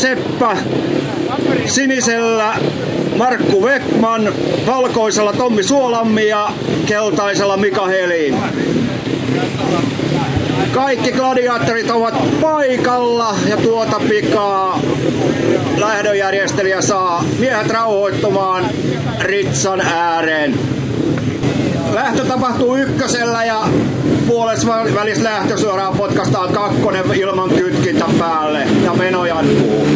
Seppä, sinisellä Markku Vekman, valkoisella Tommi Suolammi ja keltaisella Mika Helin. Kaikki gladiaattorit ovat paikalla ja tuota pikaa lähdönjärjestelijä saa miehet rauhoittumaan Ritsan ääreen. Lähtö tapahtuu ykkösellä ja puolessa välissä lähtö suoraan potkastaan kakkonen ilman kytkintä päälle ja meno jatkuu.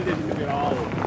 didn't get all of oldu.